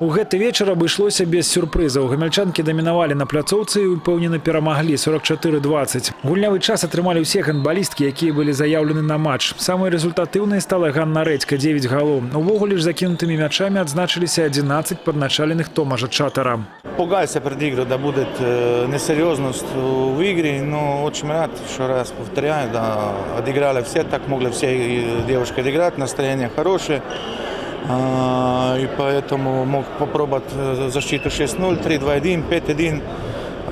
У гэты вечар абышлося без сюрпрызаў. Гамяльчанкі дамінавалі на пляцоўцы і упэўнена перамаглі 44-20. Гульнявы час атрымалі ўсе гандбалісткі, якія былі заяўлены на матч. Самай результатыўнай стала Ганна Рэдзька 9 галоў. Увогуле ж закінутымі мячамі адзначыліся 11 падначаленых Томажа Чатара. Пугался перед игрой, да будет э, несерьезность в игре, но очень рад, еще раз повторяю, да, отыграли все, так могли все э, девушки отыграть, настроение хорошее, А, и поэтому мог попробовать э, защиту 6-0, 3-2-1, 5-1,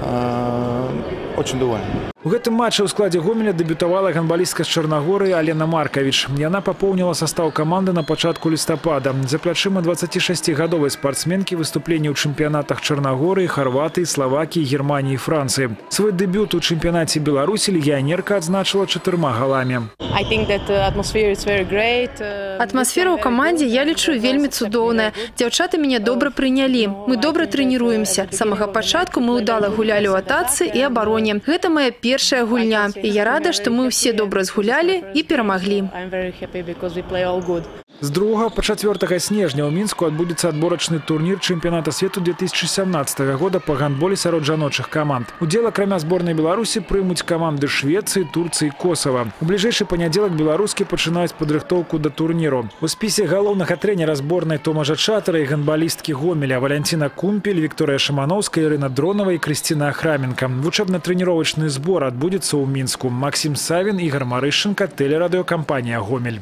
А, очень доволен. У гэтым матчы ў складзе гомеля дэбютавала гандбалістка з Чарнагоры Алена Маркавіч. Яна папоўніла састаў каманды на пачатку лістапада. За плячыма 26гадовай спартсменкі выступленні ў чэмпіянатах Чарнагоры, Харватыі, Славакіі, Германіі і Францыі. Свой дэбют у чэмпіянаце Беларусі легіянерка адзначыла чатырма галамі. I think that uh, atmosphere is very great. uh, Атмасфера ў камандзе я лічу вельмі цудоўная. Дзяўчаты мяне добра прынялі. Мы добра трэніруемся. З самага пачатку мы ўдала гулялі ў атацы і абароне. Гэта моя першая гульня. І я рада, што мы ўсе добра згулялі і перамаглі. I'm very happy because we play all good. З 2 по 4 снежня ў мінску адбудзецца адборачны турнір чэмпіяната свету 2017 года па гандболе сярод жаночых каманд. Удзел акрамя зборнай Беларусі прымуць каманды Швецыі, Турцыі, Косава. У бліжэйшы панядзелак беларускі пачынаюць падрыхтоўку да турніру. У спісе галоўнага трэнера зборнай Томажа Чатара і гандбалісткі Гомеля Валянціна Кумпель, Вікторыя Шамановская, Ірына Дронова і Крысціна Ахраменка. Вучэбна-трэніровачны збор адбудзецца ў мінску. Максім Савін, Ігор Марышченко, тэлерадыёкампанія Гомель.